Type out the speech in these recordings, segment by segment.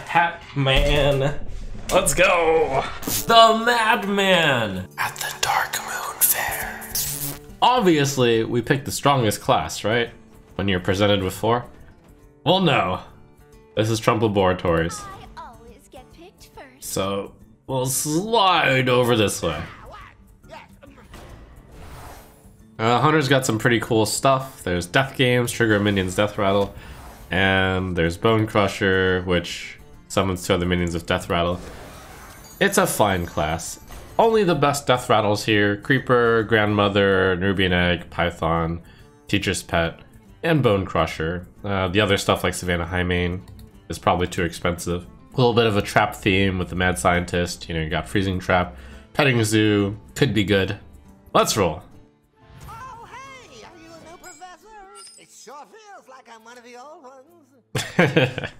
the Hat Man. Let's go! The Madman! At the Darkmoon Faire. Obviously, we picked the strongest class, right? When you're presented with four? Well, no. This is Trump Laboratories. I always get picked first. So, we'll slide over this way. Uh, Hunter's got some pretty cool stuff. There's Death Games, Trigger Minion's Death Rattle, and there's Bone Crusher, which summons two other minions with Death Rattle. It's a fine class. Only the best Death Rattles here. Creeper, Grandmother, Nerubian Egg, Python, Teacher's Pet, and Bone Crusher. Uh, the other stuff like Savannah Highmane is probably too expensive. A little bit of a trap theme with the Mad Scientist. You know, you got Freezing Trap, Petting Zoo, could be good. Let's roll. Oh, hey, are you a new professor? It sure feels like I'm one of the old ones.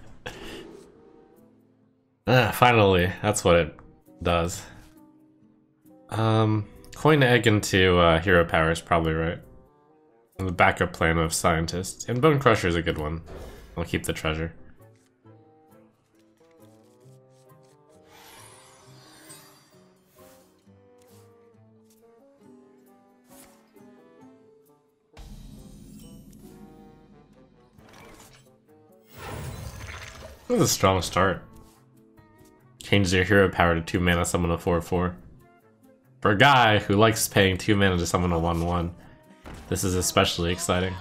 Ah, finally, that's what it does. Um, coin egg into uh, hero power is probably right. The backup plan of scientist. And Bone Crusher is a good one. I'll keep the treasure. This is a strong start. Change your hero power to 2 mana, summon a 4-4. For a guy who likes paying 2 mana to summon a 1-1, this is especially exciting.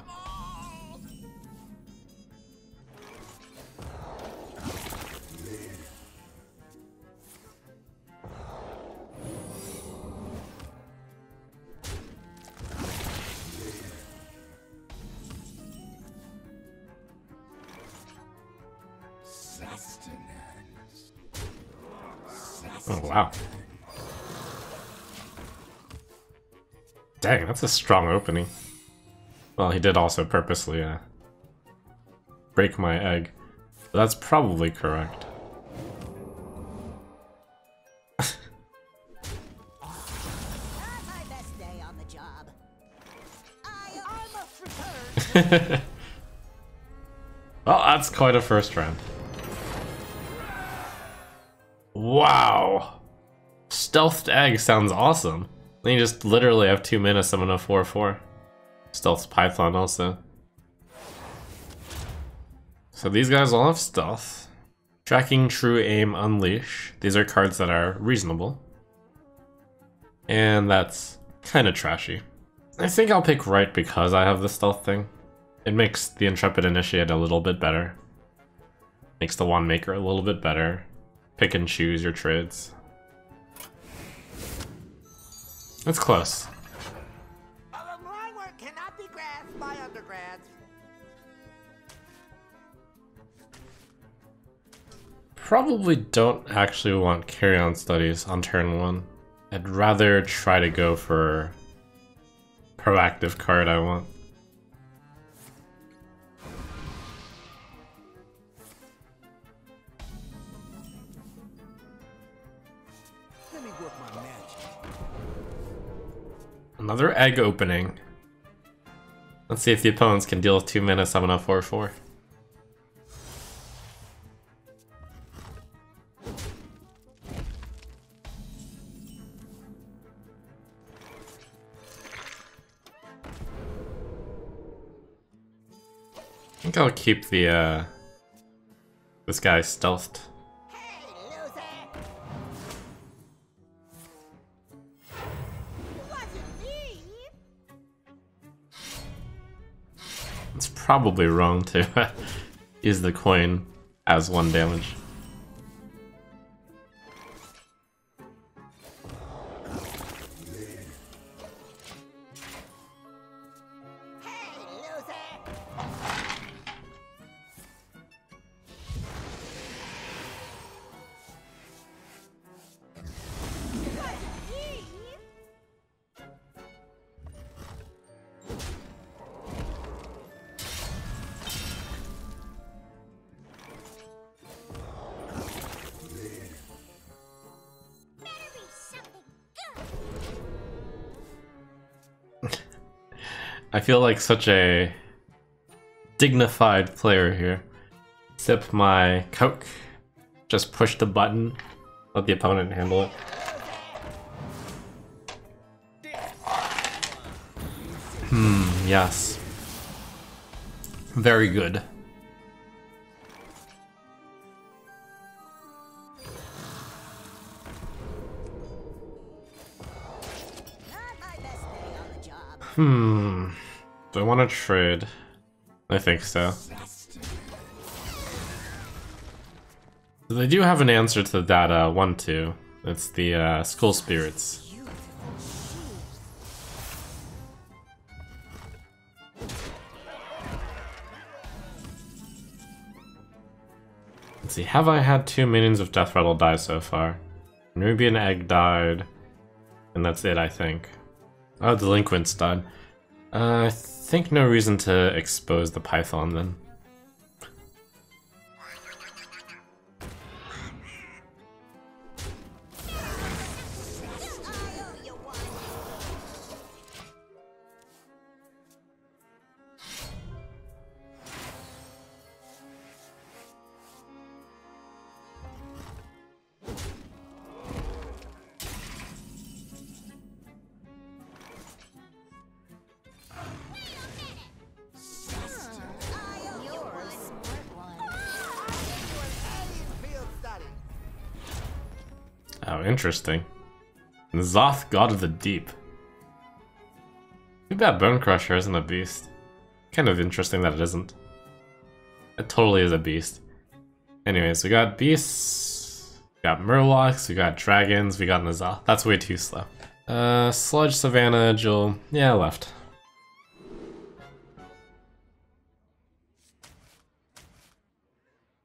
Oh, wow. Dang, that's a strong opening. Well, he did also purposely uh, break my egg. That's probably correct. Well, that's quite a first round. Wow. Stealthed egg sounds awesome. Then you just literally have two mana summon a 4-4. Stealth Python also. So these guys all have stealth. Tracking True Aim Unleash. These are cards that are reasonable. And that's kind of trashy. I think I'll pick right because I have the stealth thing. It makes the Intrepid Initiate a little bit better. Makes the Wand Maker a little bit better. Pick and choose your trades. That's close. Although my work cannot be grasped by undergrads. Probably don't actually want carry on studies on turn one. I'd rather try to go for proactive card I want. Another egg opening. Let's see if the opponents can deal with two mana summon a 4-4. I think I'll keep the, uh, this guy stealthed. Probably wrong to use the coin as one damage. Feel like such a dignified player here. Sip my Coke Just push the button, let the opponent handle it. Hmm, yes. Very good. Hmm. Do I want to trade? I think so. They do have an answer to that uh, one too. It's the uh, school spirits. Let's see, have I had two minions of Death Rattle die so far? Nerubian Egg died, and that's it, I think. Oh, Delinquents died. Uh, I think no reason to expose the Python then. Interesting. N'Zoth, God of the Deep. Too bad Bone Crusher isn't a beast. Kind of interesting that it isn't. It totally is a beast. Anyways, we got beasts, we got Murlocs, we got dragons, we got N'Zoth. That's way too slow. Uh, Sludge, Savannah, Jewel. Yeah, left.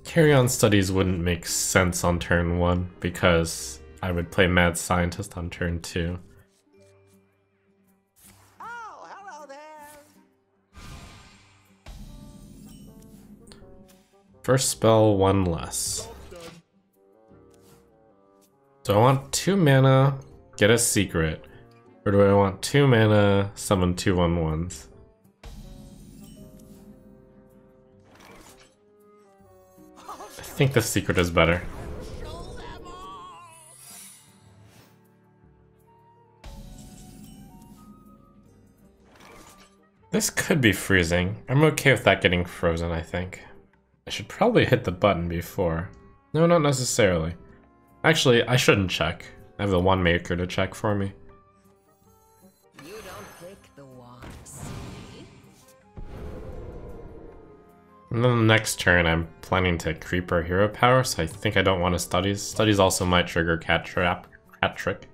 Carry on studies wouldn't make sense on turn one because I would play Mad Scientist on turn two. Oh, hello there. First spell, one less. Do I want two mana, get a secret, or do I want two mana, summon two one ones? I think the secret is better. This could be freezing. I'm okay with that getting frozen, I think. I should probably hit the button before. No, not necessarily. Actually, I shouldn't check. I have the Wand Maker to check for me. You don't pick the ones. And then the next turn, I'm planning to Creeper Hero Power, so I think I don't want to Studies. Studies also might trigger Cat Trap, Cat Trick.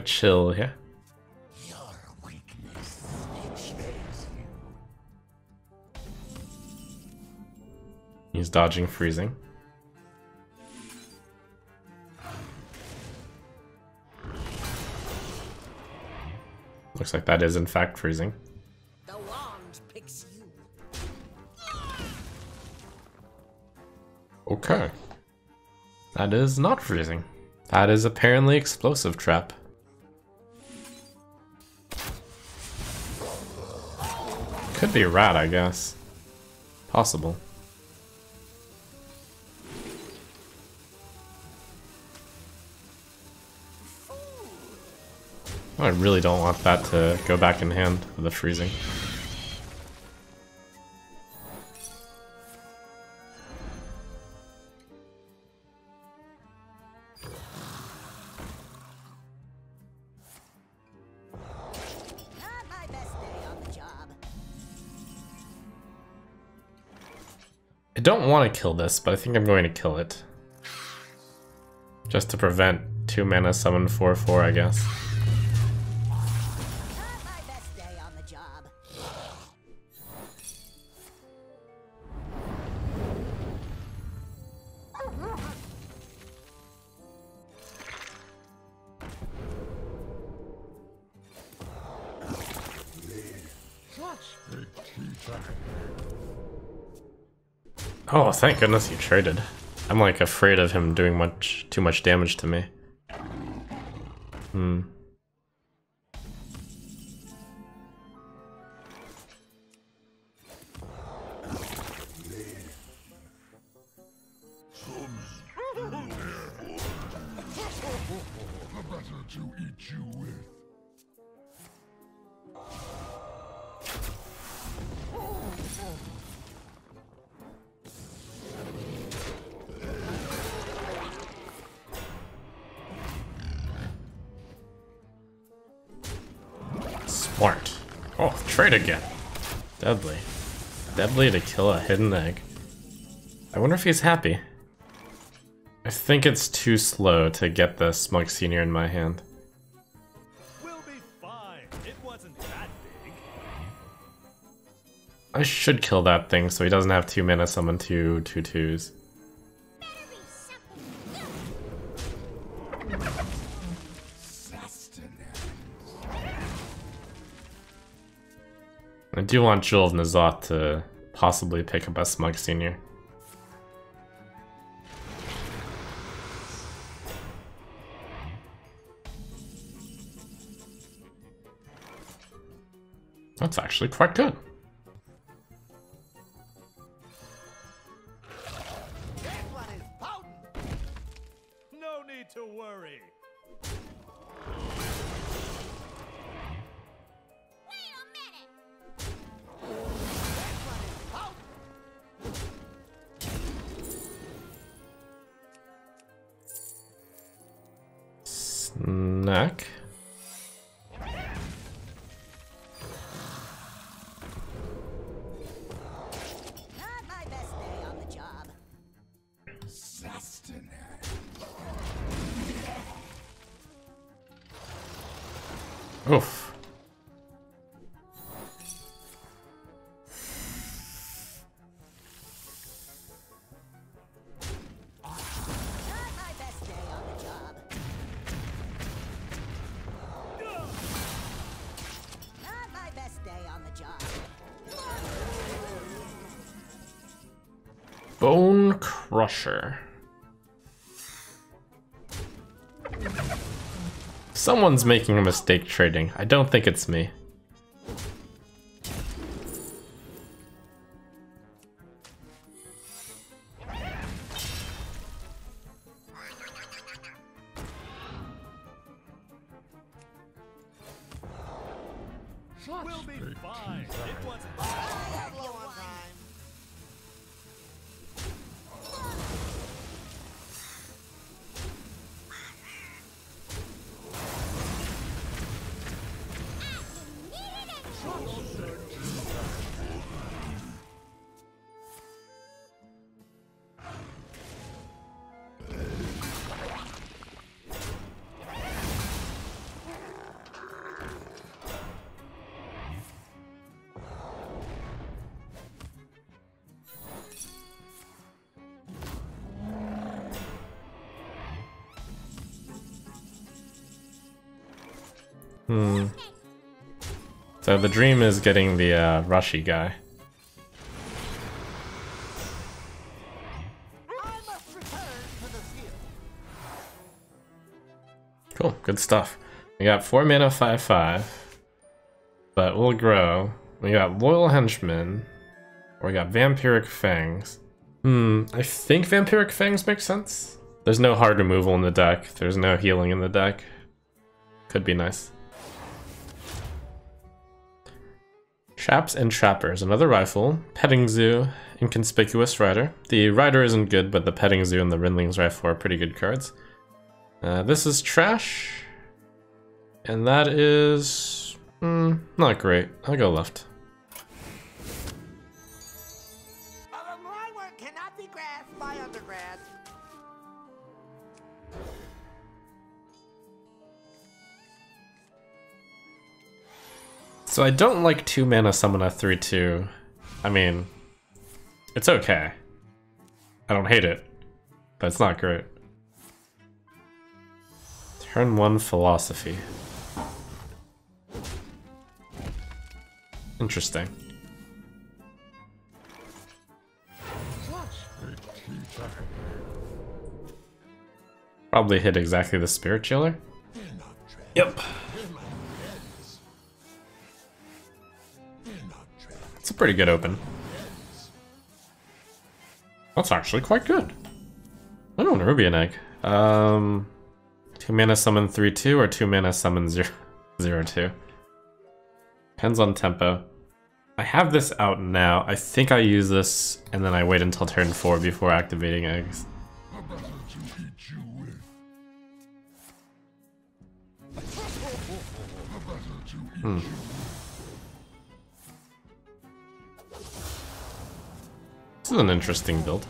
Chill here. He's dodging freezing. Looks like that is in fact freezing. Okay. That is not freezing. That is apparently explosive trap. Be rat, I guess. Possible. I really don't want that to go back in hand with the freezing. Kill this, but I think I'm going to kill it. Just to prevent 2 mana summon 4-4, I guess. thank goodness you traded. I'm like afraid of him doing much too much damage to me. Hmm. Smart. Oh, trade again. Deadly. Deadly to kill a hidden egg. I wonder if he's happy. I think it's too slow to get the Smug Senior in my hand. We'll be fine. It wasn't that big. I should kill that thing so he doesn't have two mana summon two two twos. Do want Jewel of N'Zoth to possibly pick up a Smug Senior. That's actually quite good. Someone's making a mistake trading. I don't think it's me. We'll be fine. It wasn't Hmm. So the dream is getting the uh, rushy guy. Cool, good stuff. We got 4 mana 5 5. But we'll grow. We got Loyal Henchman. Or we got Vampiric Fangs. Hmm, I think Vampiric Fangs makes sense. There's no hard removal in the deck. There's no healing in the deck. Could be nice. Traps and Trappers, another rifle. Petting Zoo, Inconspicuous Rider. The Rider isn't good, but the Petting Zoo and the Rinling's Rifle are pretty good cards. Uh, this is trash. And that is... Mm, not great. I'll go left. So I don't like 2 mana summon a 3-2. I mean, it's okay. I don't hate it, but it's not great. Turn 1 Philosophy. Interesting. Probably hit exactly the Spirit Chiller. Yep. It's a pretty good open. That's actually quite good. I don't want know, Ruby Egg. Um, two mana summon 3-2 or two mana summon 0 0-2. Depends on tempo. I have this out now. I think I use this and then I wait until turn 4 before activating eggs. Hmm. This is an interesting build.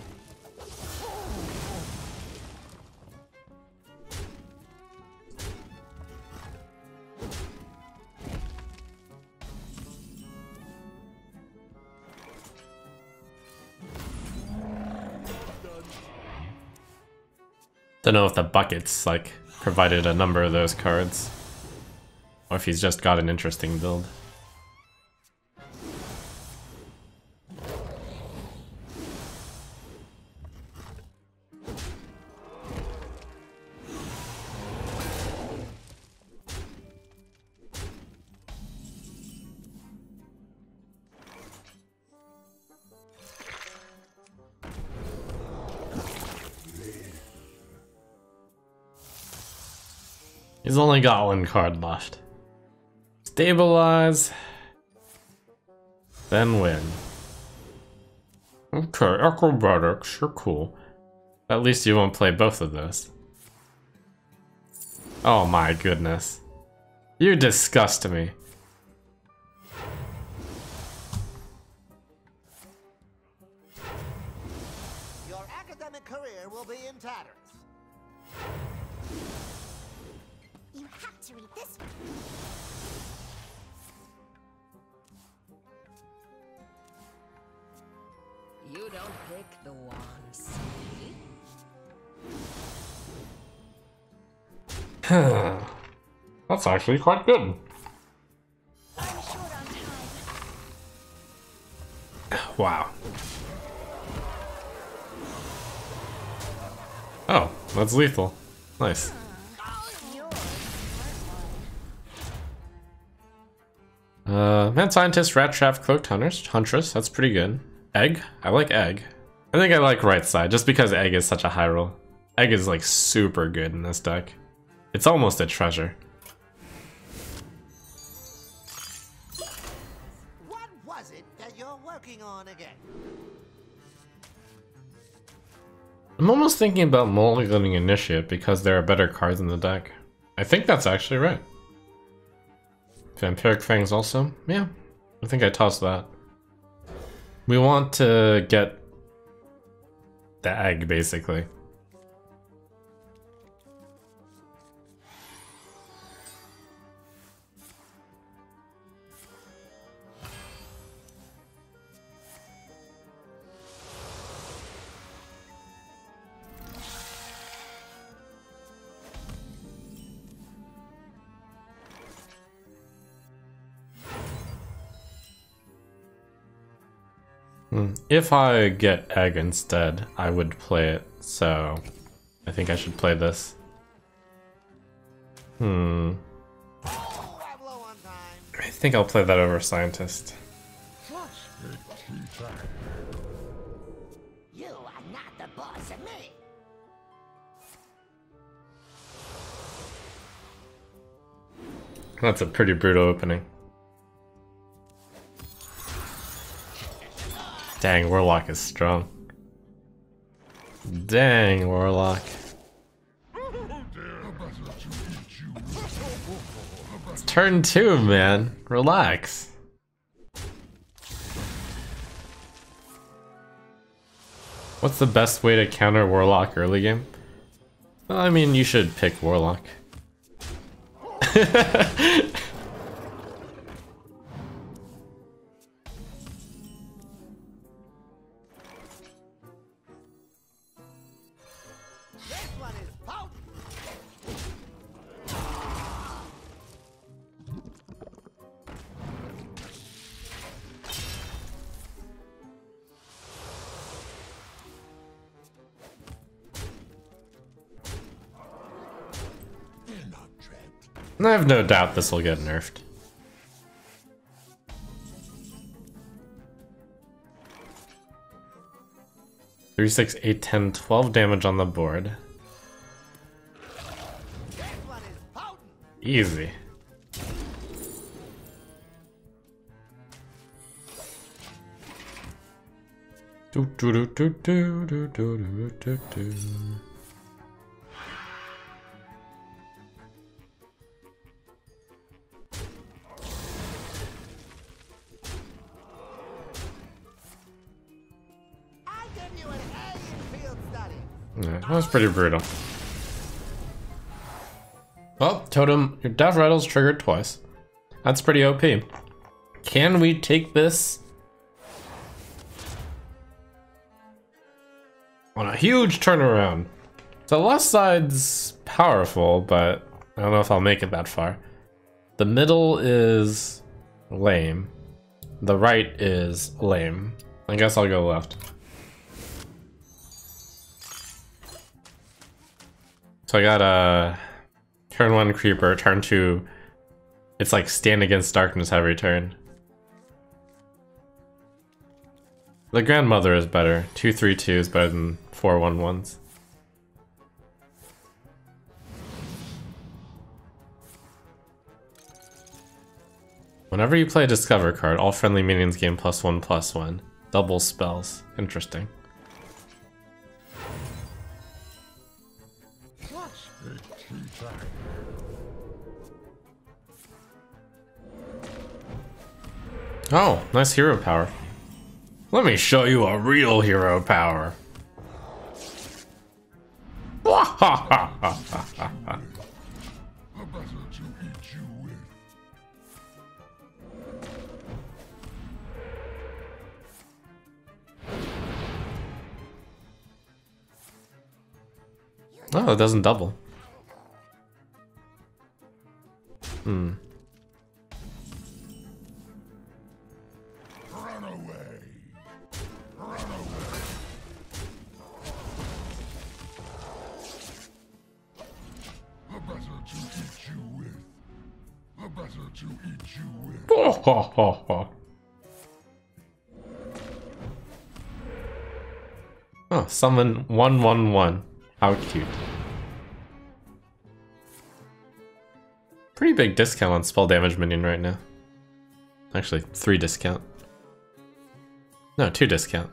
Don't know if the buckets, like, provided a number of those cards. Or if he's just got an interesting build. One card left. Stabilize. Then win. Okay, acrobatics, you're cool. At least you won't play both of those. Oh my goodness. You disgust me. That's actually quite good. Wow. Oh, that's lethal. Nice. Uh, Mad Scientist, Rat Trap, Cloaked Hunters, Huntress, that's pretty good. Egg? I like Egg. I think I like right side, just because Egg is such a high roll. Egg is like super good in this deck. It's almost a treasure. What was it that you're working on again? I'm almost thinking about mulliganing Initiate because there are better cards in the deck. I think that's actually right. Vampiric Fangs also? Yeah, I think I tossed that. We want to get the egg, basically. If I get egg instead, I would play it, so I think I should play this. Hmm. I'm low on time. I think I'll play that over Scientist. You are not the boss of me. That's a pretty brutal opening. Dang, Warlock is strong. Dang, Warlock. It's turn two, man. Relax. What's the best way to counter Warlock early game? Well, I mean, you should pick Warlock. have no doubt this will get nerfed. Three, six, eight, ten, twelve damage on the board. Easy. Do do do do do do do do do do. That was pretty brutal. Well, Totem, your death rattle's triggered twice. That's pretty OP. Can we take this on a huge turnaround? The left side's powerful, but I don't know if I'll make it that far. The middle is lame. The right is lame. I guess I'll go left. So I got a turn one creeper, turn two. It's like stand against darkness every turn. The grandmother is better. Two three two is better than four one ones. Whenever you play a discover card, all friendly minions gain plus one plus one. Double spells. Interesting. Oh, nice hero power. Let me show you a real hero power. Oh, it doesn't double. Hmm. Oh, ho, ho, ho. Oh, summon 111. How cute. Pretty big discount on spell damage minion right now. Actually, three discount. No, two discount.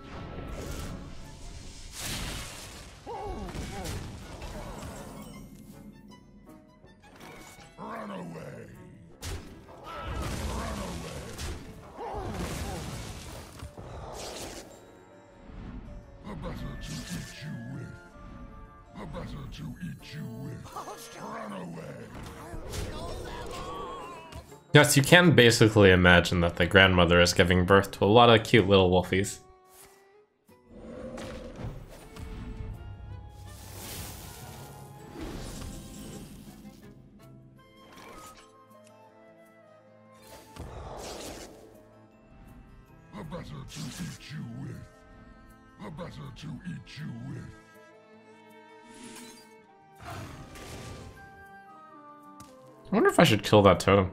Yes, you can basically imagine that the grandmother is giving birth to a lot of cute little wolfies. The better to eat you with. The better to eat you with. I wonder if I should kill that totem.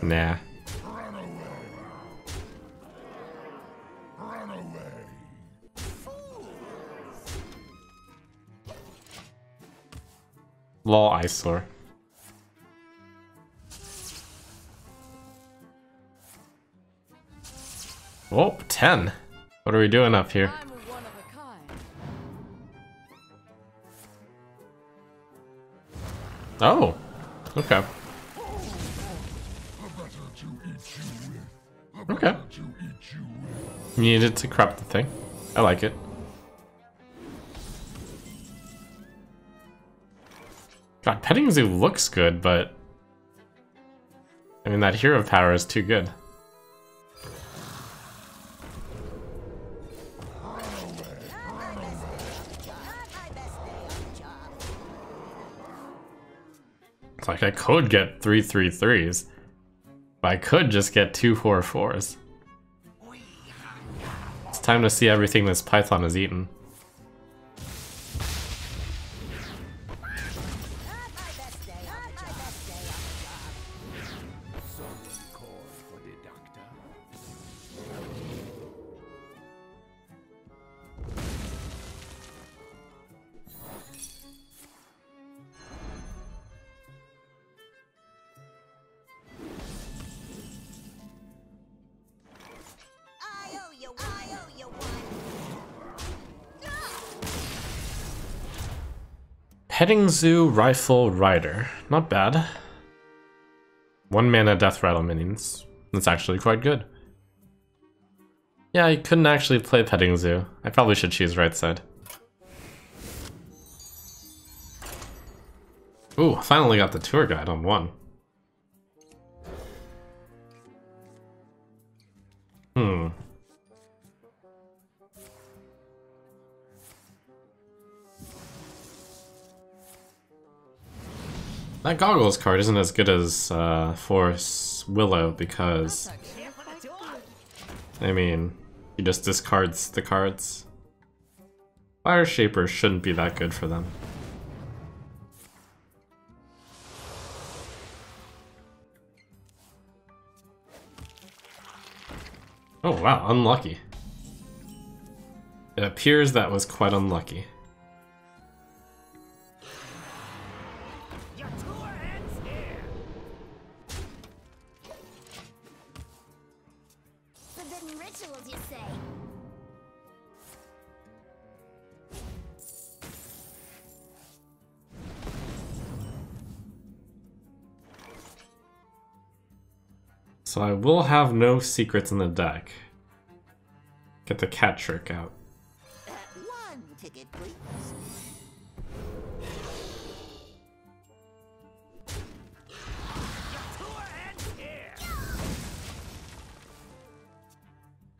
Nah. Run away. Run away. Lol eyesore. Oh, 10. What are we doing up here? I'm one of a kind. Oh, okay. Okay. needed to corrupt the thing. I like it. God, Petting Zoo looks good, but... I mean, that hero power is too good. It's like I could get three three threes. But I could just get two four fours. It's time to see everything this python has eaten. Zoo Rifle Rider. Not bad. One mana Death Rattle minions. That's actually quite good. Yeah, I couldn't actually play Petting Zoo. I probably should choose right side. Ooh, finally got the tour guide on one. Hmm. That goggles card isn't as good as uh, Force Willow because, I mean, he just discards the cards. Fire Shaper shouldn't be that good for them. Oh wow, unlucky. It appears that was quite unlucky. So I will have no secrets in the deck. Get the cat trick out. Ticket.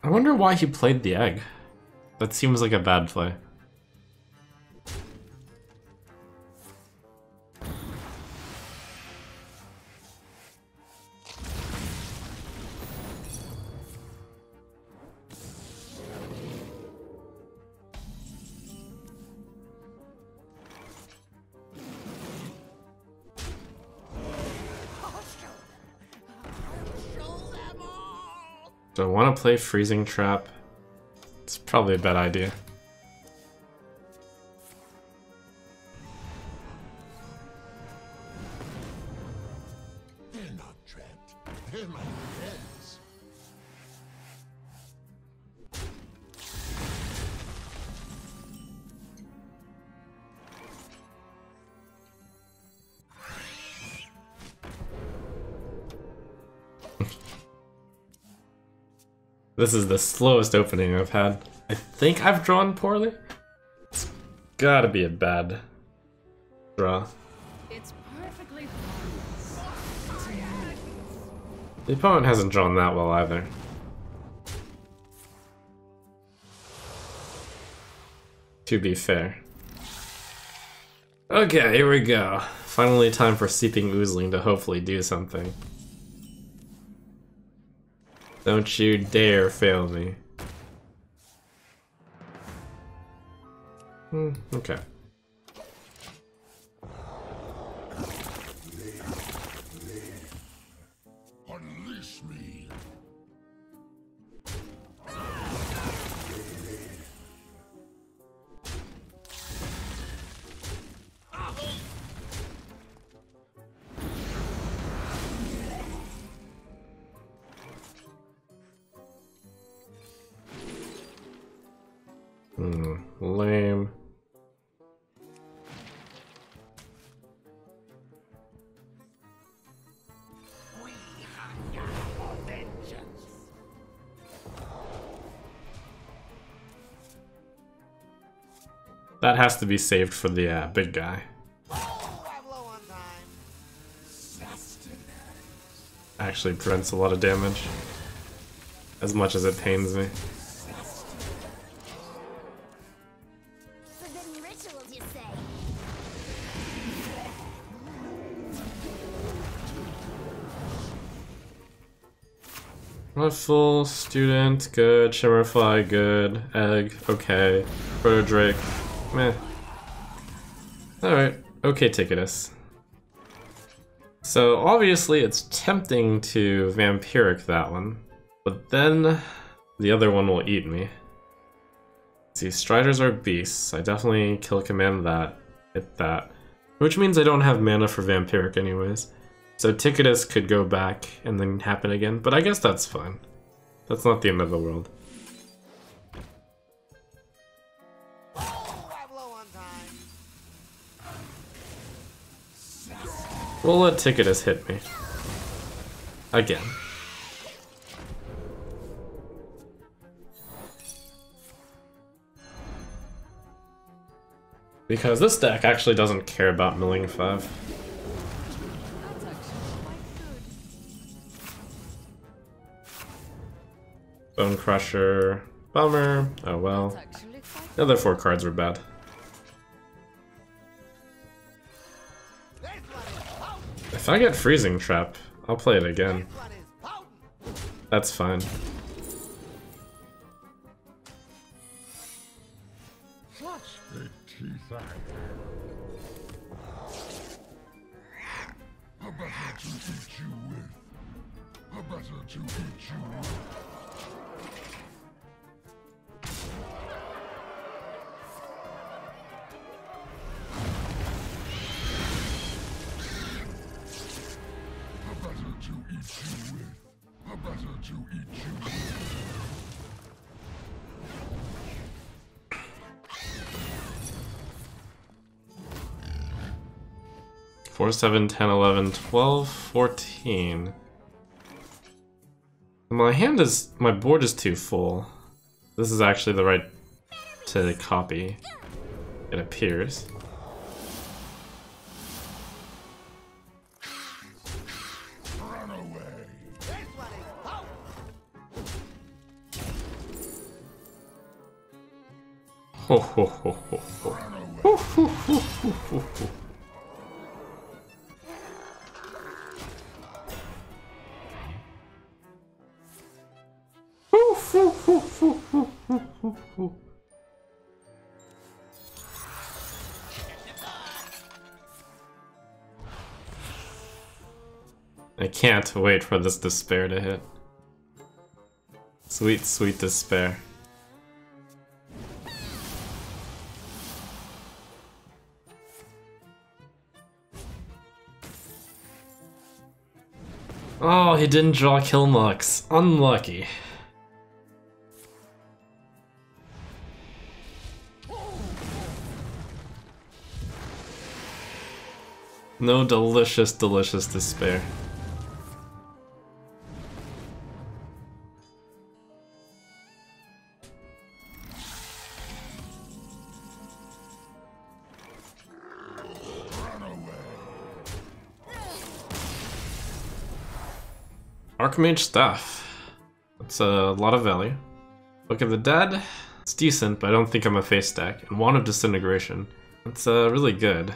I wonder why he played the egg. That seems like a bad play. Play Freezing Trap? It's probably a bad idea. This is the slowest opening I've had. I think I've drawn poorly. It's gotta be a bad draw. It's perfectly The opponent hasn't drawn that well either. To be fair. Okay, here we go. Finally time for Seeping Oozling to hopefully do something. Don't you dare fail me. Hmm, okay. Has to be saved for the uh, big guy. Actually prevents a lot of damage. As much as it pains me. Full student, good. Shimmerfly, good. Egg, okay. Proto Drake, meh. Alright, okay, Tickatus. So obviously it's tempting to Vampiric that one, but then the other one will eat me. See, Striders are beasts. I definitely kill command that, hit that. Which means I don't have mana for Vampiric anyways. So Tickatus could go back and then happen again, but I guess that's fine. That's not the end of the world. Rolla ticket has hit me. Again. Because this deck actually doesn't care about milling 5. That's actually quite good. Bone Crusher. Bummer. Oh well. The other four cards were bad. I get Freezing Trap, I'll play it again. That's fine. A better to eat you with. A better to eat you with. 4, 7, 10, 11, 12, 14. My hand is... my board is too full. This is actually the right to copy. It appears. ho ho ho ho ho ho ho ho ho ho ho can't wait for this despair to hit. Sweet, sweet despair. Oh, he didn't draw Killmox. Unlucky. No delicious, delicious despair. Archmage Staff. That's a lot of value. Book of the Dead. It's decent, but I don't think I'm a face stack. And Wand of Disintegration. That's uh, really good.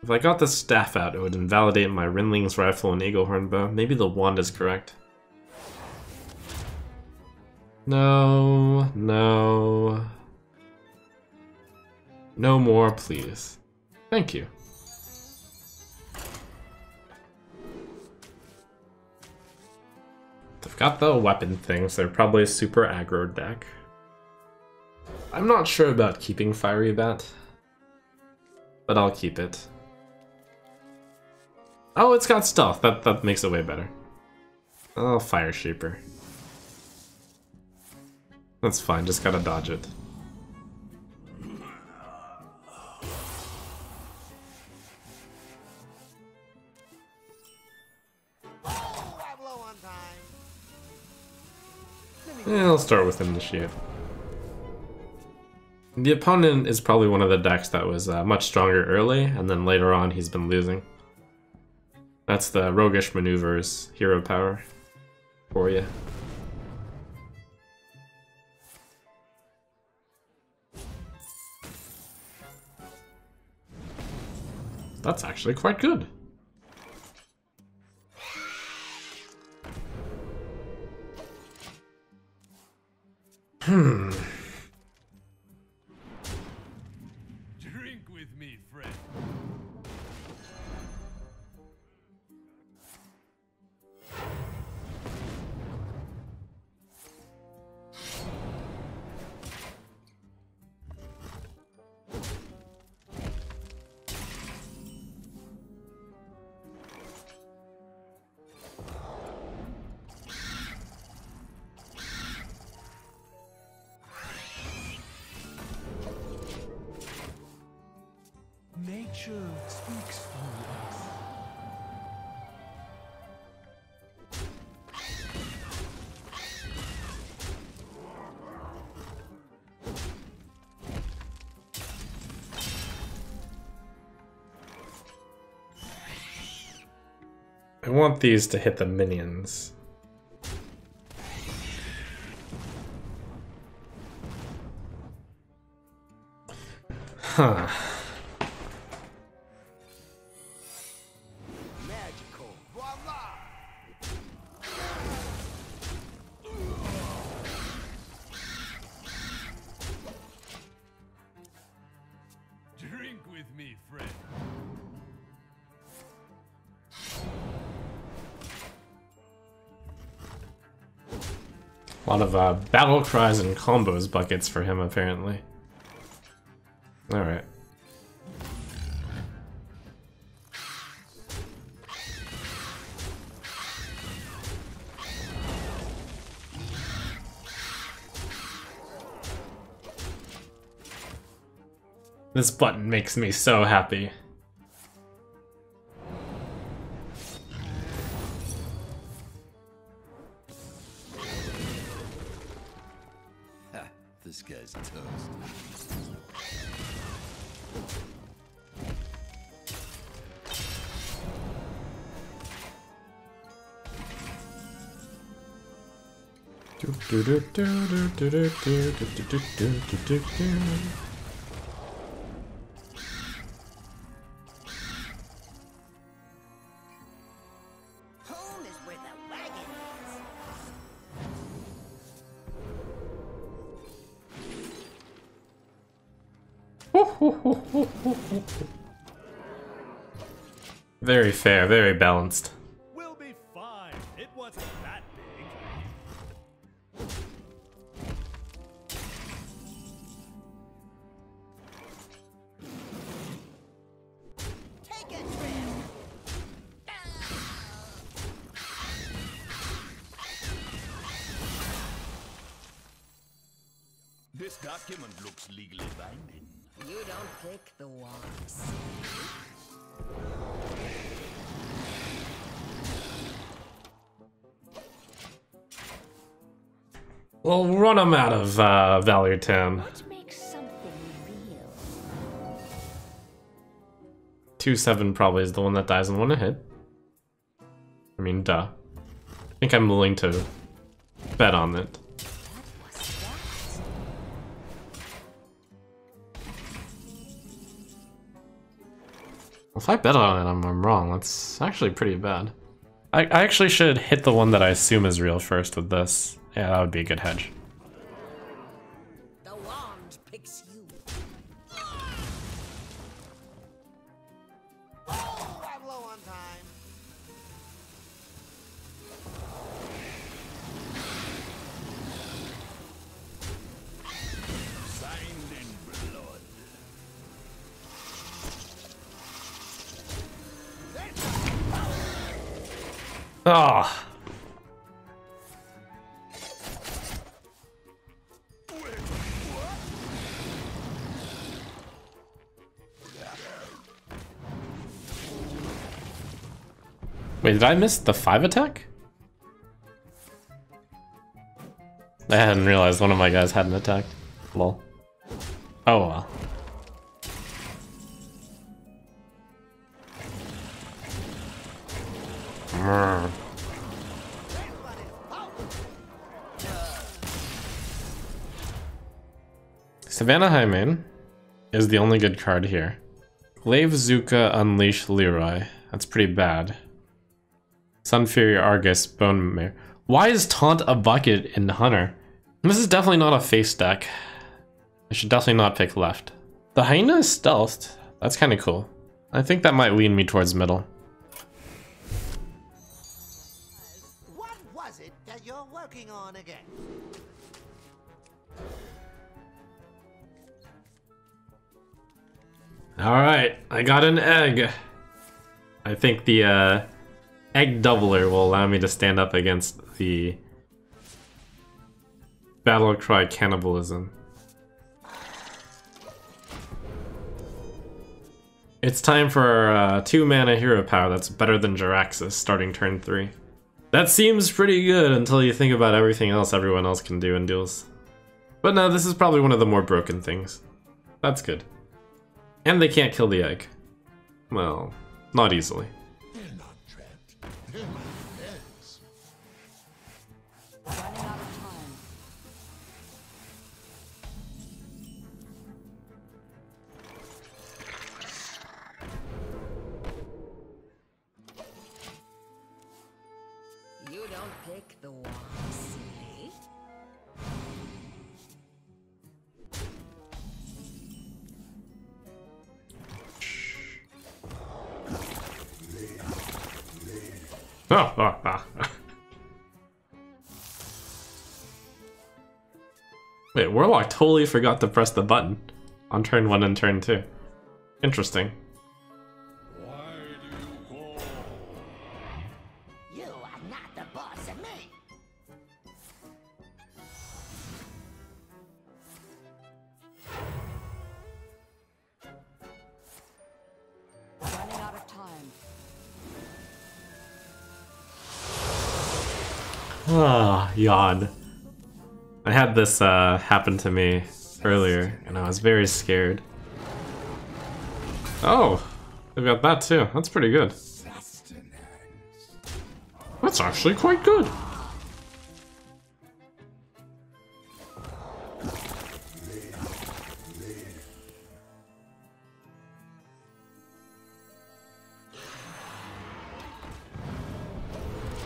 If I got this staff out, it would invalidate my Rinling's Rifle and Eaglehorn Bow. Maybe the wand is correct. No, no. No more, please. Thank you. They've got the weapon things, they're probably a super aggro deck. I'm not sure about keeping Fiery Bat, but I'll keep it. Oh, it's got stealth, that, that makes it way better. Oh, Fire Shaper. That's fine, just gotta dodge it. Yeah, I'll start with Initiate. The opponent is probably one of the decks that was uh, much stronger early, and then later on he's been losing. That's the Roguish Maneuvers hero power for you. That's actually quite good. Drink want these to hit the minions. Huh. Uh, battle cries and combos buckets for him, apparently. Alright. This button makes me so happy. Very fair, very balanced. Of Value Town. What makes something real? 2-7 probably is the one that dies in one hit. I mean, duh. I think I'm willing to bet on it. If I bet on it, I'm, I'm wrong. That's actually pretty bad. I, I actually should hit the one that I assume is real first with this. Yeah, that would be a good hedge. Wait, did I miss the five attack? I hadn't realized one of my guys hadn't attacked. Lol. Oh well. Mrr. Savannah Highmane is the only good card here. Glaivezooka Unleash Leeroy. That's pretty bad. Sun Fury Argus Bone Mare. Why is Taunt a bucket in the Hunter? This is definitely not a face deck. I should definitely not pick left. The hyena is stealthed. That's kind of cool. I think that might lean me towards middle. What was it that you're working on again? Alright, I got an egg. I think the uh, egg doubler will allow me to stand up against the battle cry cannibalism. It's time for our uh, two mana hero power that's better than Jaraxxus starting turn three. That seems pretty good until you think about everything else everyone else can do in duels. But no, this is probably one of the more broken things. That's good. And they can't kill the egg. Well, not easily. Wait, Warlock totally forgot to press the button on turn one and turn two. Interesting. Ah, yawn. I had this uh, happen to me earlier, and I was very scared. Oh, they've got that too. That's pretty good. That's actually quite good.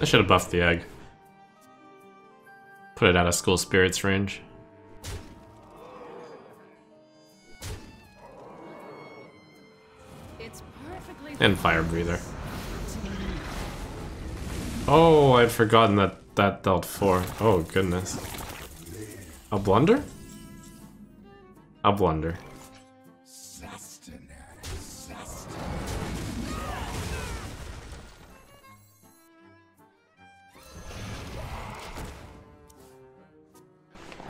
I should have buffed the egg. Put it out of school spirits range. And fire breather. Oh, I'd forgotten that that dealt four. Oh goodness. A blunder? A blunder.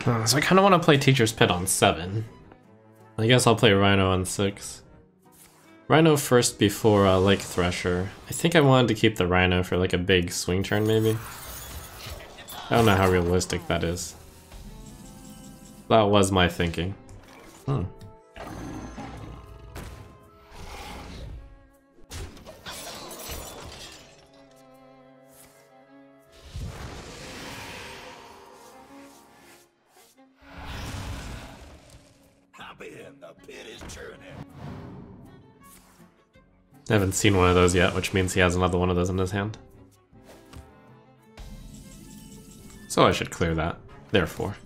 So I kind of want to play Teacher's Pet on 7. I guess I'll play Rhino on 6. Rhino first before uh, Lake Thresher. I think I wanted to keep the Rhino for like a big swing turn maybe. I don't know how realistic that is. That was my thinking. Hmm. I haven't seen one of those yet, which means he has another one of those in his hand. So I should clear that, therefore.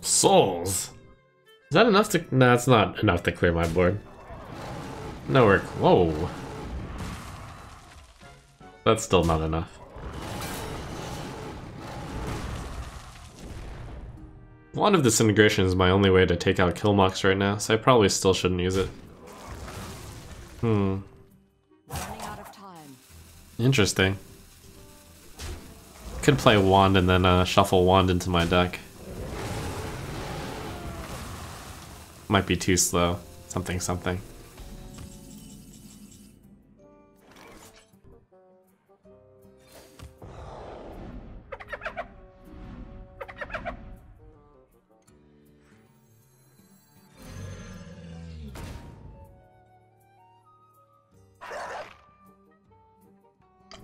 Souls! Is that enough to- No, that's not enough to clear my board. No work. Whoa. That's still not enough. Wand of Disintegration is my only way to take out Killmox right now, so I probably still shouldn't use it. Hmm. Interesting. Could play Wand and then uh, shuffle Wand into my deck. Might be too slow. Something, something.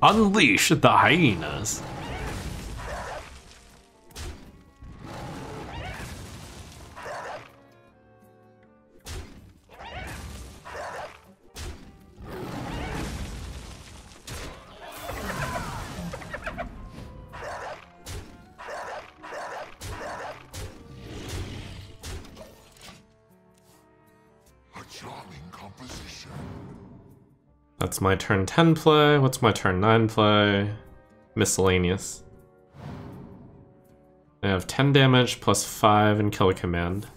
Unleash the hyenas. My turn 10 play. What's my turn 9 play? Miscellaneous. I have 10 damage plus 5 and kill command.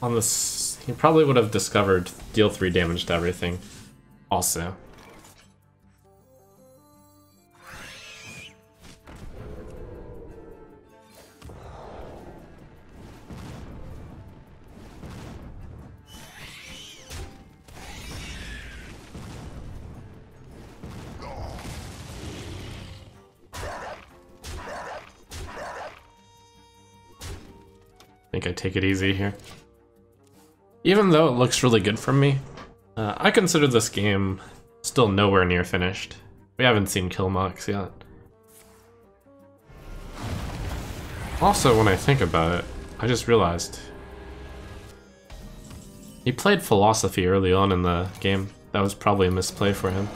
On this, he probably would have discovered deal 3 damage to everything. Also. Take it easy here. Even though it looks really good from me, uh, I consider this game Still nowhere near finished. We haven't seen Killmox yet. Also, when I think about it, I just realized he played philosophy early on in the game. That was probably a misplay for him.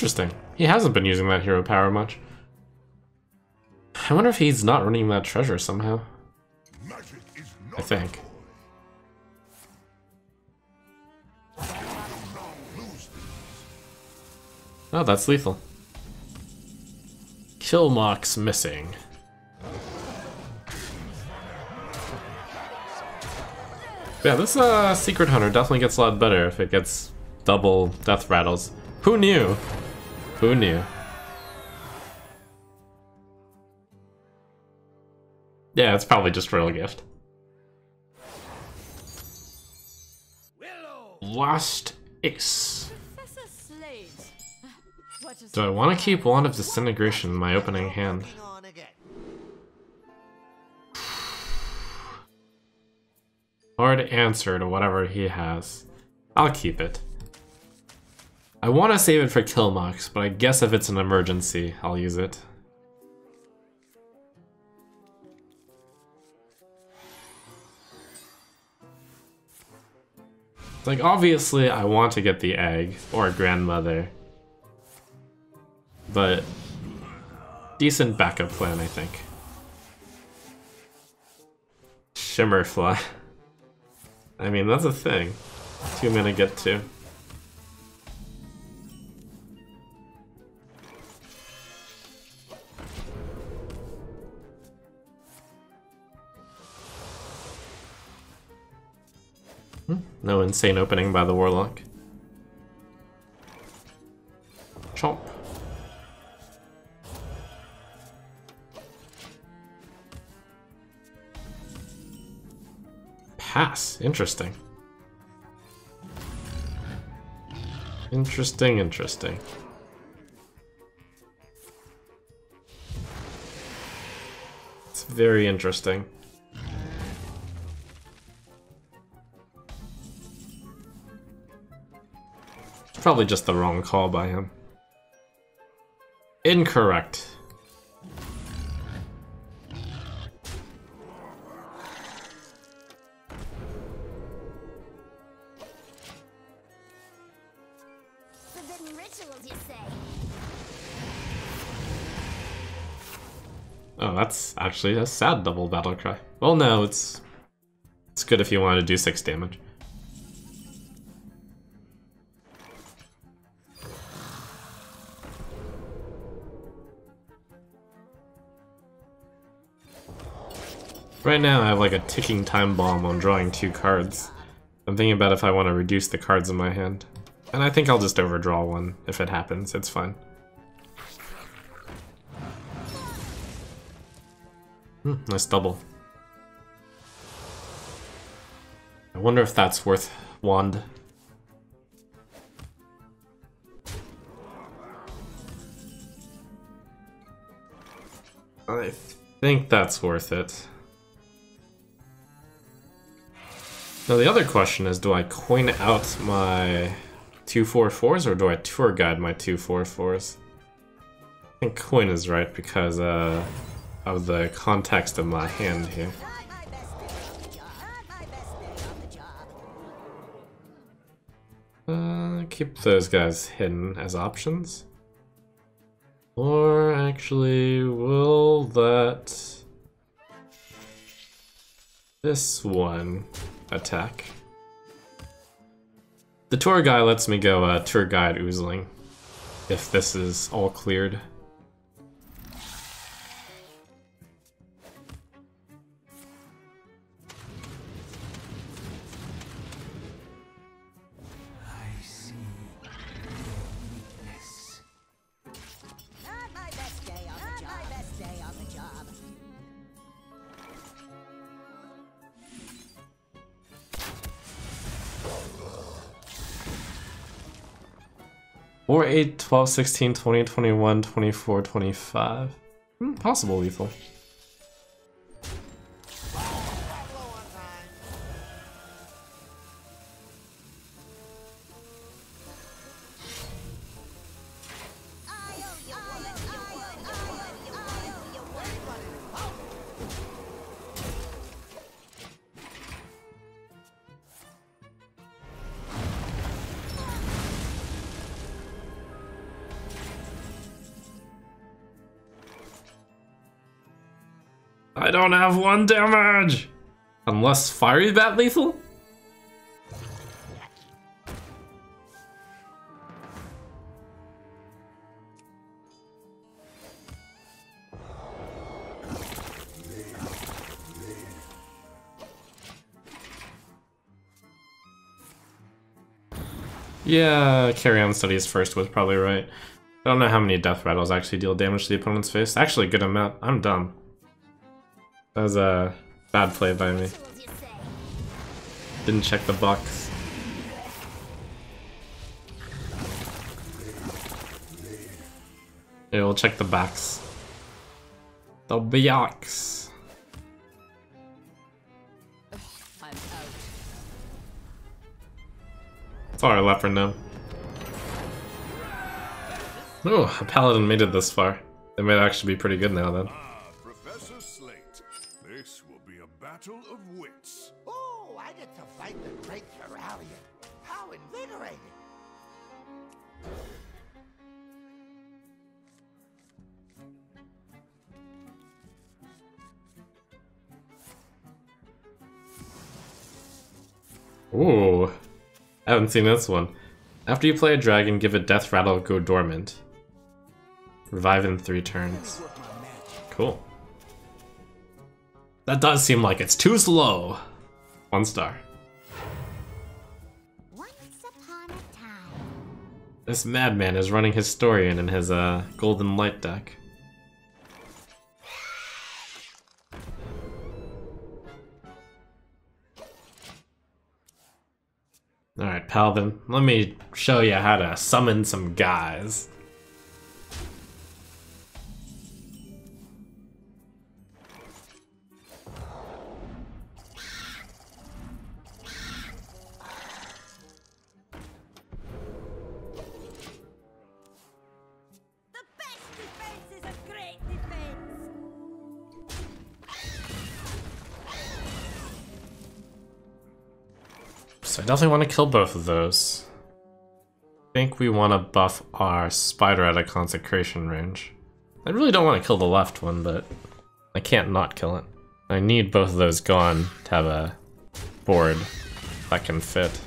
Interesting. He hasn't been using that hero power much. I wonder if he's not running that treasure somehow. I think. Oh, that's lethal. Killmox missing. Yeah, this uh, Secret Hunter definitely gets a lot better if it gets double death rattles. Who knew? Who knew? Yeah, it's probably just royal gift. What is Do I want to keep Wand of Disintegration in my opening hand? Hard answer to whatever he has. I'll keep it. I want to save it for Killmox, but I guess if it's an emergency, I'll use it. Like, obviously, I want to get the egg, or grandmother. But, decent backup plan, I think. Shimmerfly. I mean, that's a thing. Two minute get to. No insane opening by the Warlock. Chomp. Pass. Interesting. Interesting, interesting. It's very interesting. Probably just the wrong call by him. Incorrect. Forbidden rituals, you say? Oh, that's actually a sad double battle cry. Well, no, it's it's good if you want to do six damage. Right now, I have like a ticking time bomb on drawing two cards. I'm thinking about if I want to reduce the cards in my hand. And I think I'll just overdraw one if it happens, it's fine. Hmm, nice double. I wonder if that's worth wand. I think that's worth it. Now the other question is, do I coin out my two four fours or do I tour guide my two four fours? I think coin is right because uh, of the context of my hand here. Uh, keep those guys hidden as options. Or actually, will that... This one attack? The tour guy lets me go uh, tour guide oozling. If this is all cleared. 4, 8, 12, 16, 20, 21, 24, 25. Hmm, possible lethal. Don't have one damage! Unless Fiery Bat lethal? Yeah, Carrion Studies first was probably right. I don't know how many death rattles actually deal damage to the opponent's face. Actually, good amount. I'm dumb. That was a bad play by me. Didn't check the box. Yeah, we'll check the backs. The box. Out. Sorry, leopard now. Oh, a paladin made it this far. They might actually be pretty good now then. Battle of wits. Oh, I get to fight the great Corallian. How invigorating! Ooh. I haven't seen this one. After you play a dragon, give a death rattle go dormant. Revive in three turns. Cool. That does seem like it's too slow. One star. Once upon a time. This madman is running historian in his uh golden light deck. Alright, Paladin, let me show you how to summon some guys. I definitely want to kill both of those. I think we want to buff our spider at a consecration range. I really don't want to kill the left one, but I can't not kill it. I need both of those gone to have a board that can fit.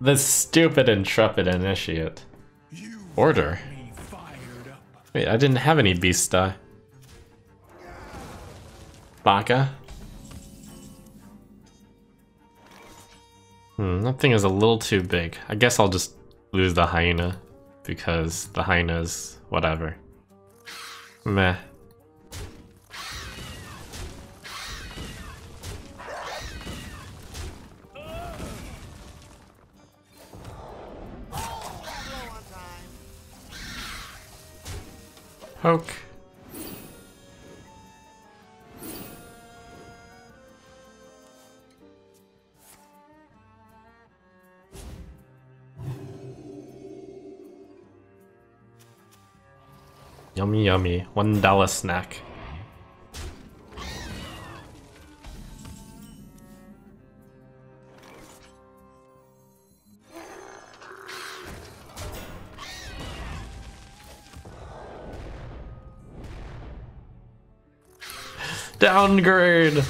The stupid intrepid initiate. Order. Wait, I didn't have any beast die. Baka. Hmm, that thing is a little too big. I guess I'll just lose the hyena because the hyena's whatever. Meh. Poke. Yummy, yummy. One dollar snack. Downgrade!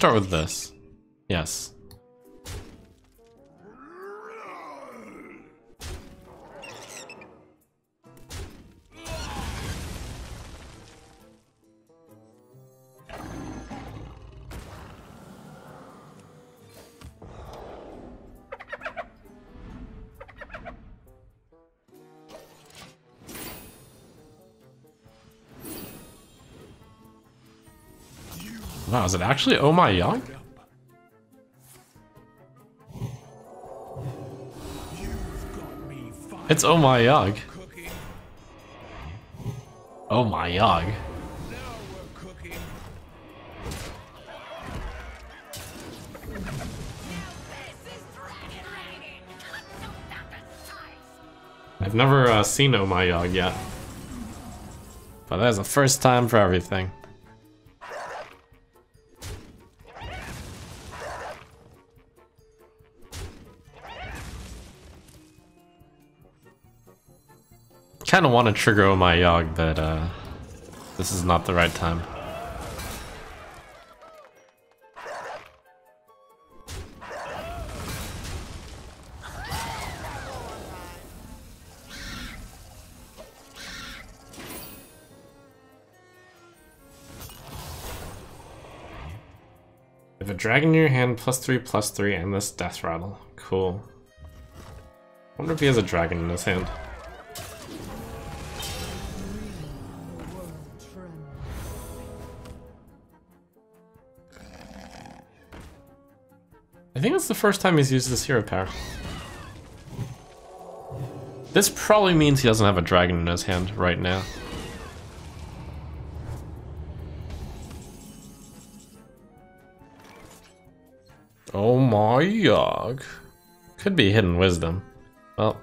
Start with this. Yes. Is it actually Oh My fine It's Oh My Yogg. Oh My cooking. I've never uh, seen Oh My Yogg yet. But that's the first time for everything. I kinda want to trigger Oh My Yogg, but uh, this is not the right time. If a dragon in your hand, plus three, plus three, and this death rattle. Cool. I wonder if he has a dragon in his hand. I think it's the first time he's used this hero power. This probably means he doesn't have a dragon in his hand right now. Oh my Yogg. Could be hidden wisdom. Well.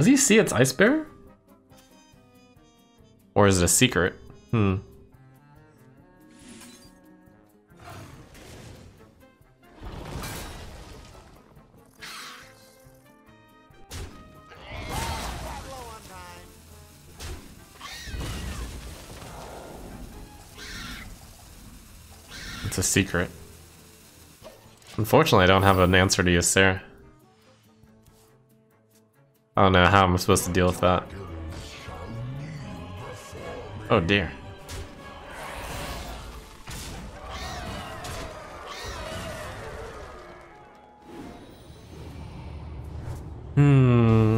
Does he see its ice bear? Or is it a secret? Hmm. It's a secret. Unfortunately, I don't have an answer to you, Sarah. I don't know how I'm supposed to deal with that. Oh dear. Hmm.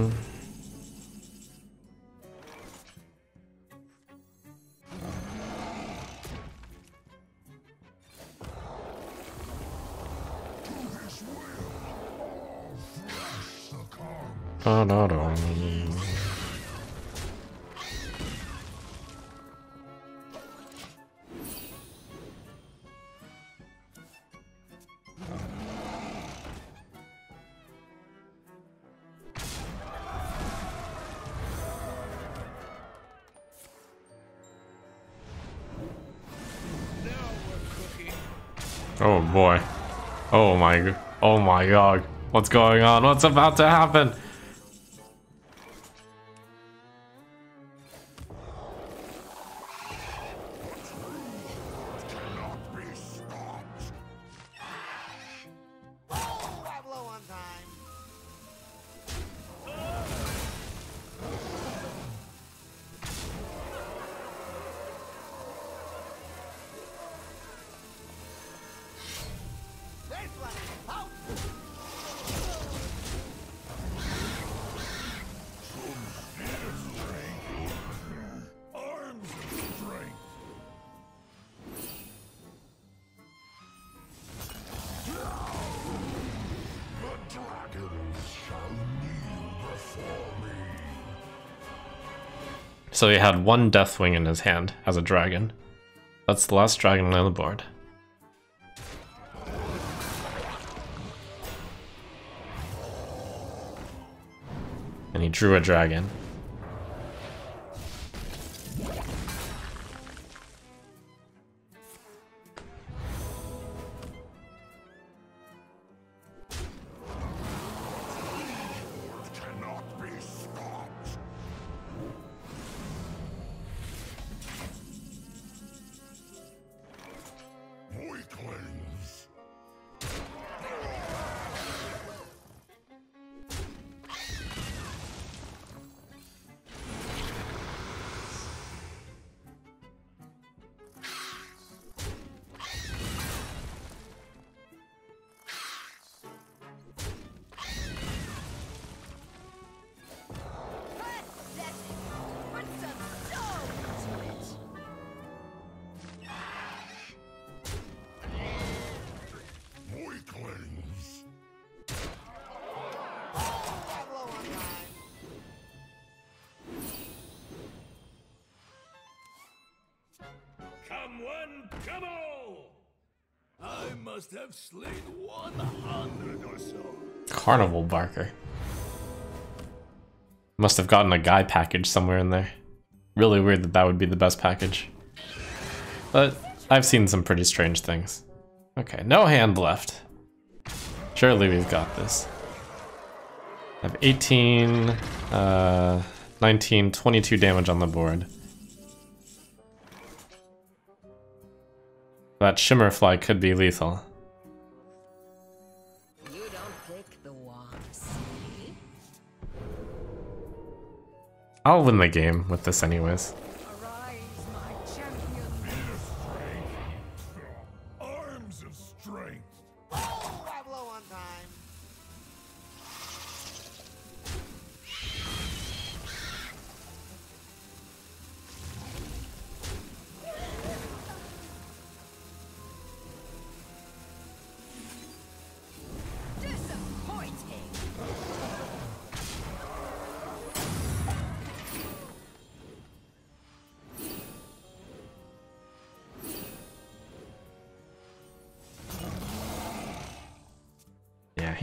Oh my, oh my god. What's going on? What's about to happen? So he had one Deathwing in his hand as a dragon. That's the last dragon on the board. And he drew a dragon. Gotten a guy package somewhere in there. Really weird that that would be the best package. But I've seen some pretty strange things. Okay, no hand left. Surely we've got this. I have 18, uh, 19, 22 damage on the board. That Shimmerfly could be lethal. I'll win the game with this anyways.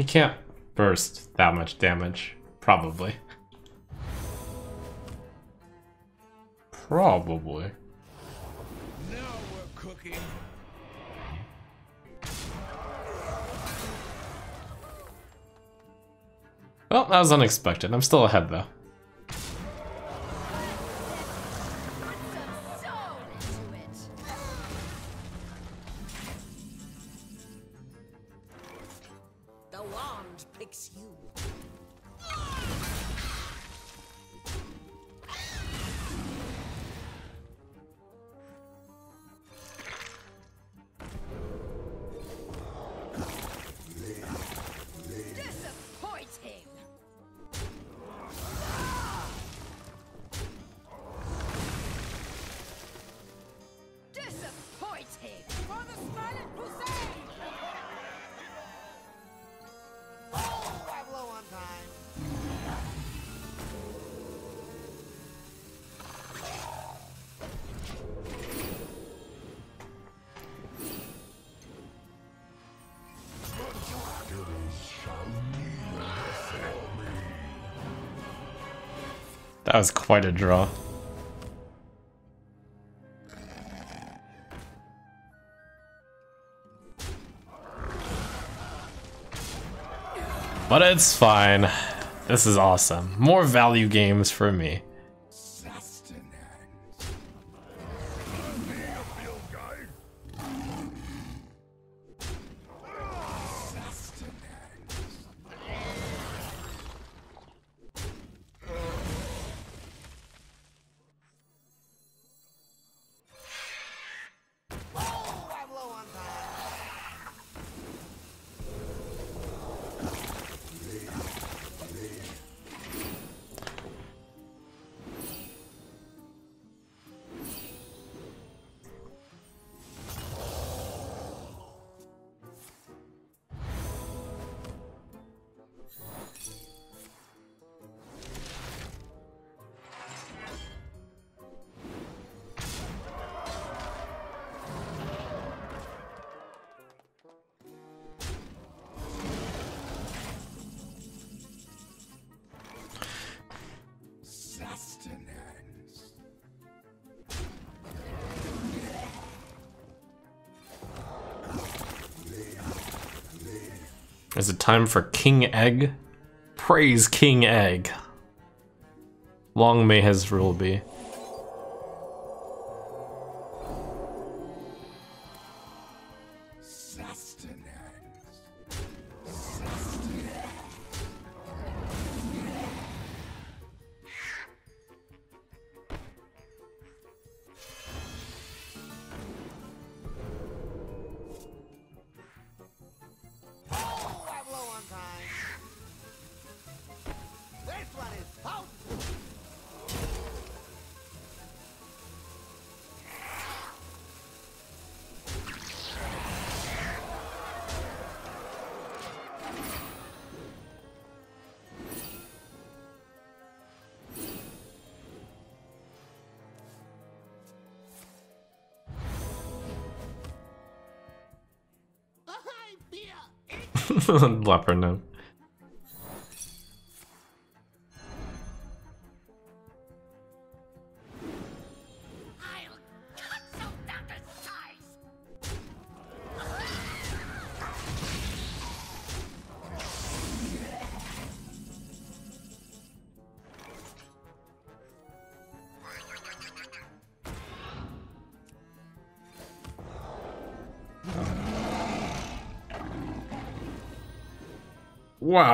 Can't burst that much damage. Probably. Probably. Now we're cooking. Well, that was unexpected. I'm still ahead though. Was quite a draw. But it's fine. This is awesome. More value games for me. Is it time for King Egg? Praise King Egg. Long may his rule be. Leper Gnome.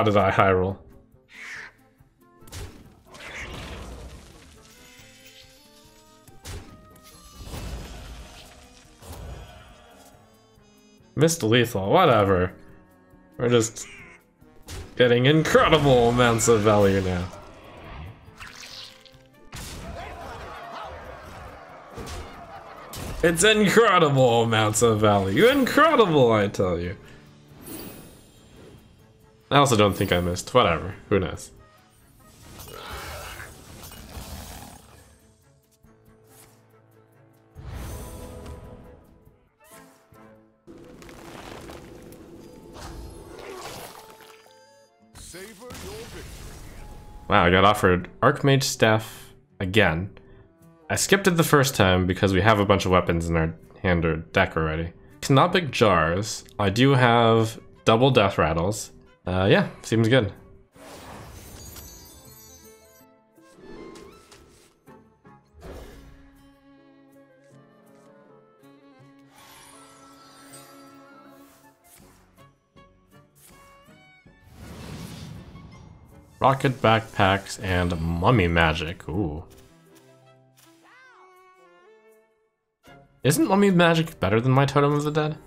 Did I high roll? Missed lethal, whatever. We're just getting incredible amounts of value now. It's incredible amounts of value. Incredible, I tell you. I also don't think I missed. Whatever. Who knows? Savor your victory. Wow, I got offered Archmage Staff again. I skipped it the first time because we have a bunch of weapons in our hand or deck already. Canopic Jars. I do have double Death Rattles. Uh, yeah, seems good. Rocket backpacks and mummy magic. Ooh. Isn't mummy magic better than my Totem of the Dead?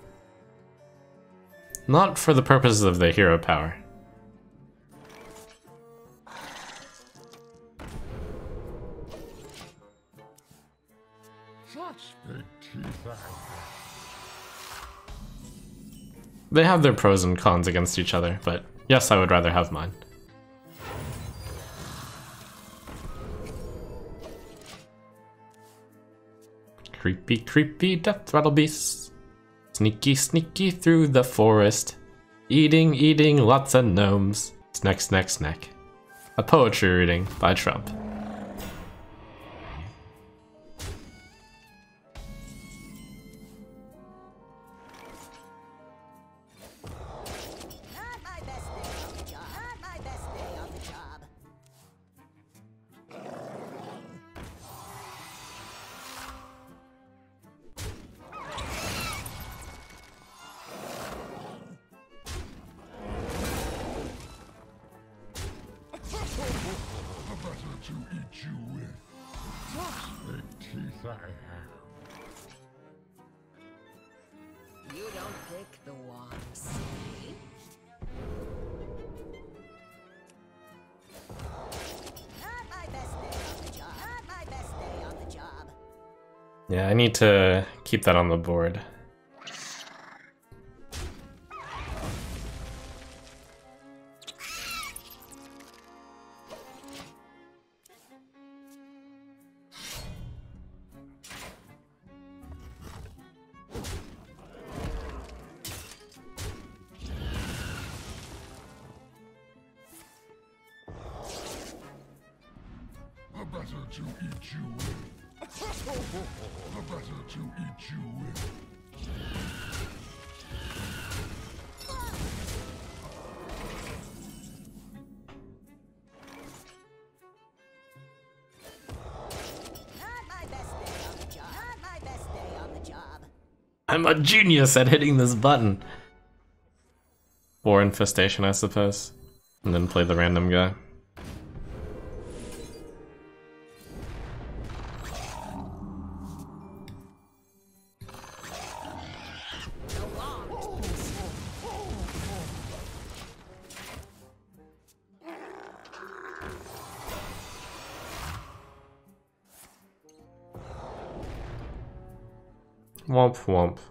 Not for the purposes of the hero power. They have their pros and cons against each other, but yes, I would rather have mine. Creepy, creepy death rattle beasts. Sneaky, sneaky through the forest. Eating, eating lots of gnomes. Snack, snack, snack. A poetry reading by Trump. Yeah, I need to keep that on the board. Genius at hitting this button. War infestation, I suppose. And then play the random guy. Womp. Womp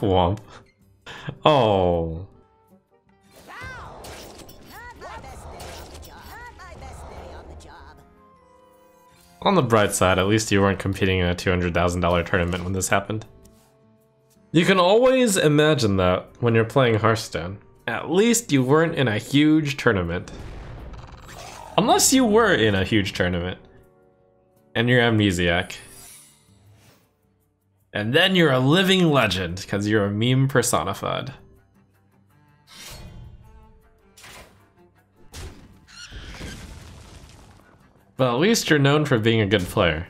Womp. Oh. On the bright side, at least you weren't competing in a $200,000 tournament when this happened. You can always imagine that when you're playing Hearthstone. At least you weren't in a huge tournament. Unless you were in a huge tournament. And you're Amnesiac. And then you're a living legend, because you're a meme personified. But at least you're known for being a good player.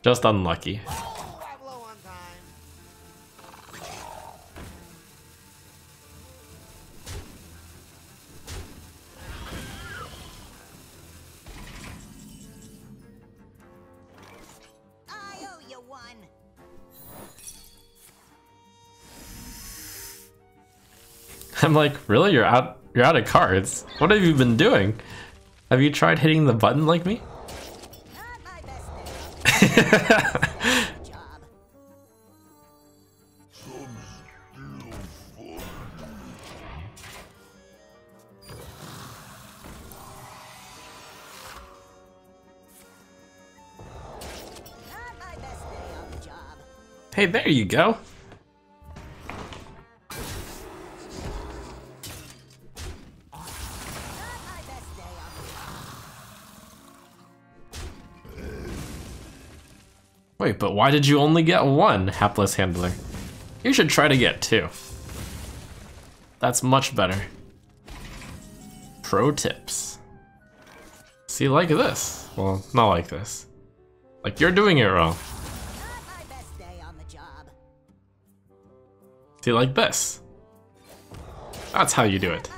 Just unlucky. I'm like, really? You're out you're out of cards. What have you been doing? Have you tried hitting the button like me? Hey, there you go. Wait, but why did you only get one hapless handler? You should try to get two. That's much better. Pro tips. See, like this. Well, not like this. Like you're doing it wrong. See, like this. That's how you do it.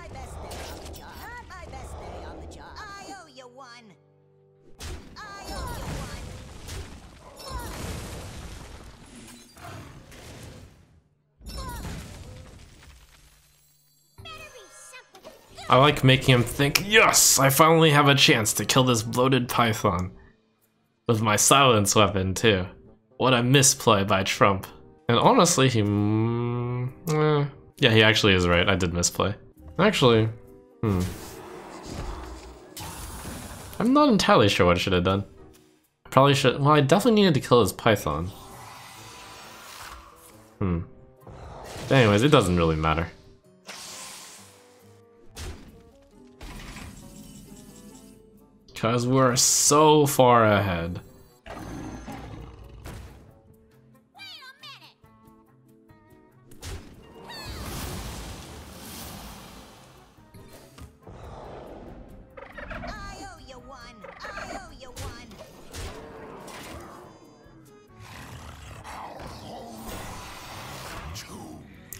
I like making him think, yes, I finally have a chance to kill this bloated python. With my silence weapon, too. What a misplay by Trump. And honestly, he. Mm, eh. yeah, he actually is right. I did misplay. Actually, hmm. I'm not entirely sure what I should have done. Probably should. Well, I definitely needed to kill his python. Hmm. Anyways, it doesn't really matter. Because we're so far ahead.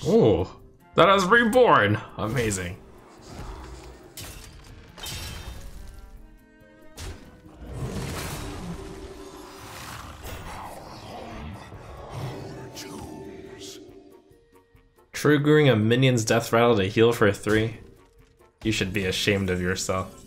Oh, that is reborn. Amazing. Triggering a minion's death rattle to heal for three? You should be ashamed of yourself.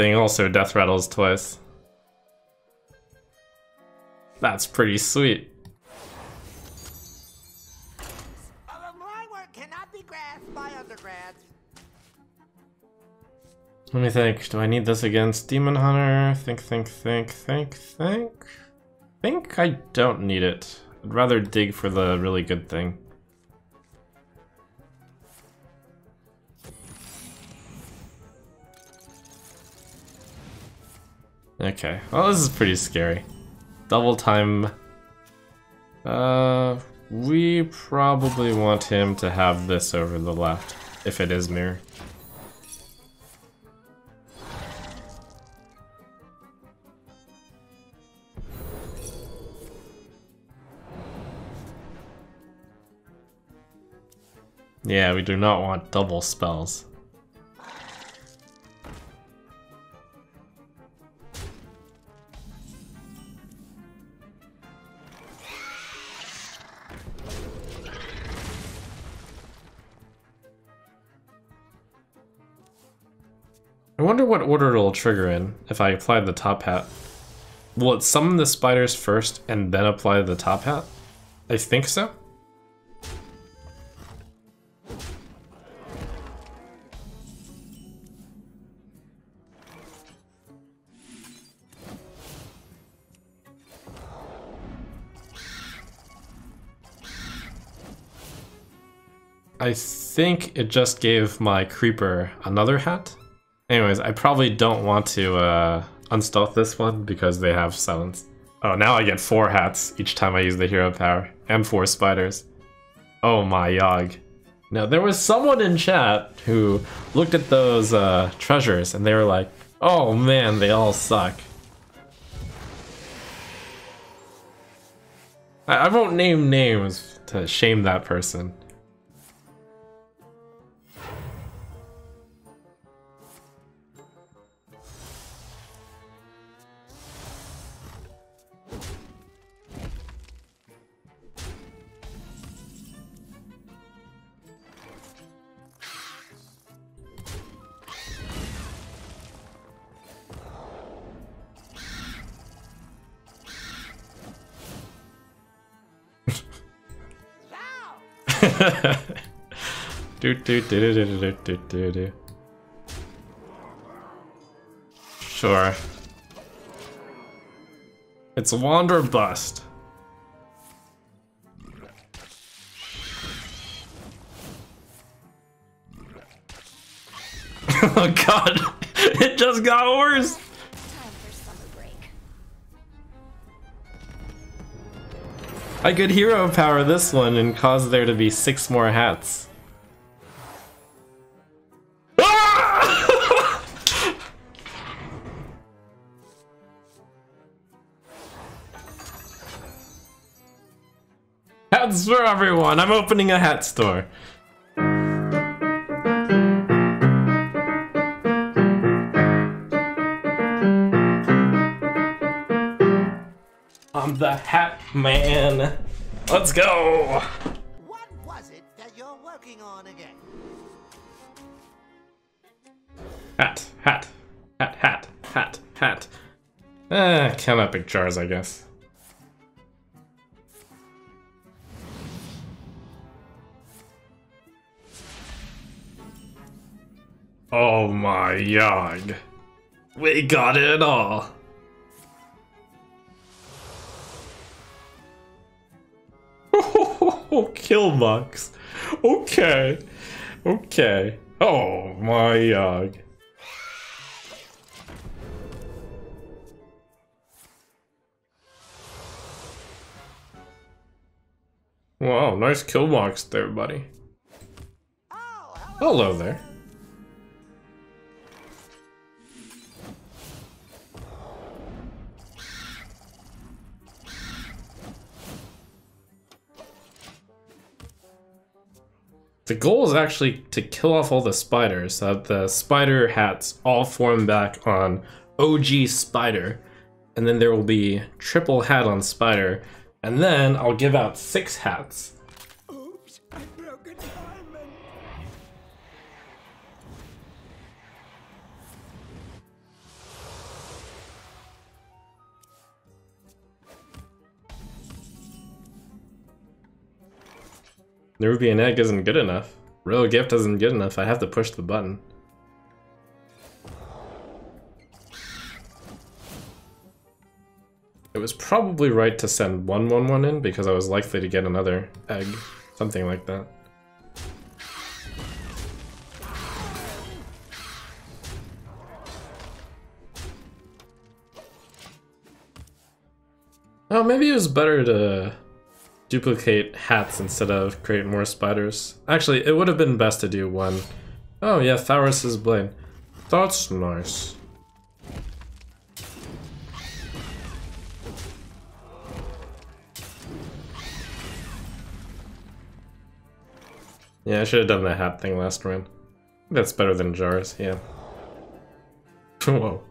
Thing also death rattles twice. That's pretty sweet. My work cannot be grasped by undergrads. Let me think. Do I need this against Demon Hunter? Think, think, think, think, think. Think I don't need it. I'd rather dig for the really good thing. Okay, well this is pretty scary. Double time. Uh, we probably want him to have this over the left, if it is mirror. Yeah, we do not want double spells. I wonder what order it'll trigger in if I apply the top hat. Will it summon the spiders first and then apply the top hat? I think so. I think it just gave my creeper another hat. Anyways, I probably don't want to uh, unstealth this one because they have silence. Oh, now I get four hats each time I use the hero power, and four spiders. Oh my Yogg. Now, there was someone in chat who looked at those uh, treasures and they were like, oh man, they all suck. I, I won't name names to shame that person. Sure. It's wander bust. oh god, it just got worse. I could hero power this one and cause there to be six more hats. For everyone! I'm opening a hat store. I'm the Hat Man. Let's go! What was it that you're working on again? Hat, hat, hat, hat, hat, hat. Eh, Canopic Jars, I guess. My Yogg. We got it all. Oh, Killbox. Okay. Okay. Oh my Yogg. Wow, nice kill marks there, buddy. Oh, hello. Hello there. The goal is actually to kill off all the spiders so the spider hats all form back on OG spider. And then there will be triple hat on spider. And then I'll give out six hats. Oops, I broke Nerubian Egg isn't good enough. Real gift isn't good enough. I have to push the button. It was probably right to send 111 in because I was likely to get another egg. Something like that. Oh, maybe it was better to duplicate hats instead of create more spiders. Actually, it would have been best to do one. Oh yeah, Thaurus's blade. That's nice. Yeah, I should have done the hat thing last round. That's better than jars, yeah. Whoa.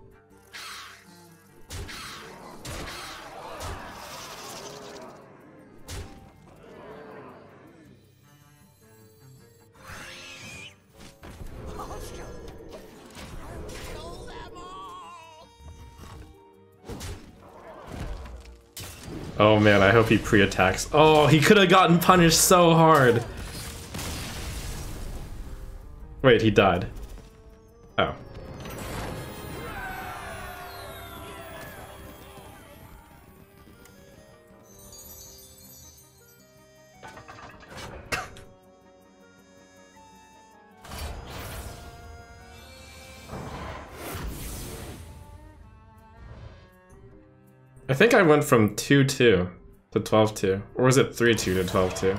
Oh man, I hope he pre-attacks. Oh, he could have gotten punished so hard. Wait, he died. Think I went from 2-2 to 12-2. Or was it 3-2 to 12-2?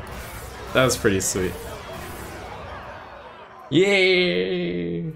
That was pretty sweet. Yay!